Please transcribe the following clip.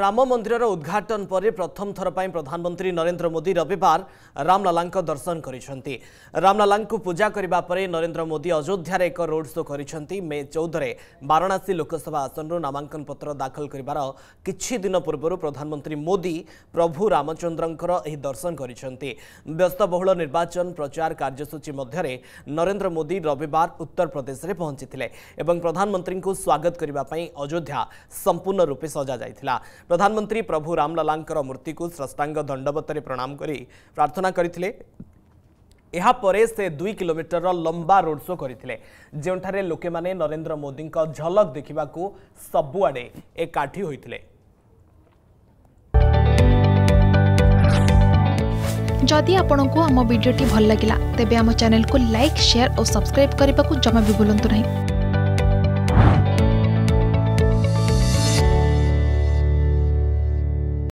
ରାମ ମନ୍ଦିରର ଉଦ୍ଘାଟନ ପରେ ପ୍ରଥମ ଥର ପାଇଁ ପ୍ରଧାନମନ୍ତ୍ରୀ ନରେନ୍ଦ୍ର ମୋଦି ରବିବାର ରାମଲାଲାଙ୍କ ଦର୍ଶନ କରିଛନ୍ତି ରାମଲାଲାଙ୍କୁ ପୂଜା କରିବା ପରେ ନରେନ୍ଦ୍ର ମୋଦି ଅଯୋଧ୍ୟାରେ ଏକ ରୋଡ୍ ଶୋ କରିଛନ୍ତି ମେ ଚଉଦରେ ବାରାଣାସୀ ଲୋକସଭା ଆସନରୁ ନାମାଙ୍କନ ପତ୍ର ଦାଖଲ କରିବାର କିଛି ଦିନ ପୂର୍ବରୁ ପ୍ରଧାନମନ୍ତ୍ରୀ ମୋଦି ପ୍ରଭୁ ରାମଚନ୍ଦ୍ରଙ୍କର ଏହି ଦର୍ଶନ କରିଛନ୍ତି ବ୍ୟସ୍ତବହୁଳ ନିର୍ବାଚନ ପ୍ରଚାର କାର୍ଯ୍ୟସୂଚୀ ମଧ୍ୟରେ ନରେନ୍ଦ୍ର ମୋଦି ରବିବାର ଉତ୍ତରପ୍ରଦେଶରେ ପହଞ୍ଚିଥିଲେ ଏବଂ ପ୍ରଧାନମନ୍ତ୍ରୀଙ୍କୁ ସ୍ୱାଗତ କରିବା ପାଇଁ ଅଯୋଧ୍ୟା ସମ୍ପୂର୍ଣ୍ଣ ରୂପେ ସଜାଯାଇଥିଲା ପ୍ରଧାନମନ୍ତ୍ରୀ ପ୍ରଭୁ ରାମଲାଲାଙ୍କର ମୂର୍ତ୍ତିକୁ ସ୍ରଷ୍ଟାଙ୍ଗ ଦଣ୍ଡବତରେ ପ୍ରଣାମ କରି ପ୍ରାର୍ଥନା କରିଥିଲେ ଏହାପରେ ସେ ଦୁଇ କିଲୋମିଟରର ଲମ୍ବା ରୋଡ୍ ଶୋ କରିଥିଲେ ଯେଉଁଠାରେ ଲୋକମାନେ ନରେନ୍ଦ୍ର ମୋଦିଙ୍କ ଝଲକ ଦେଖିବାକୁ ସବୁଆଡ଼େ ଏକାଠି ହୋଇଥିଲେ जदि आपण को आम भिडी भल लगा तेब आम चेल्क लाइक सेयार और सब्सक्राइब करने को जमा भी बुलां नहीं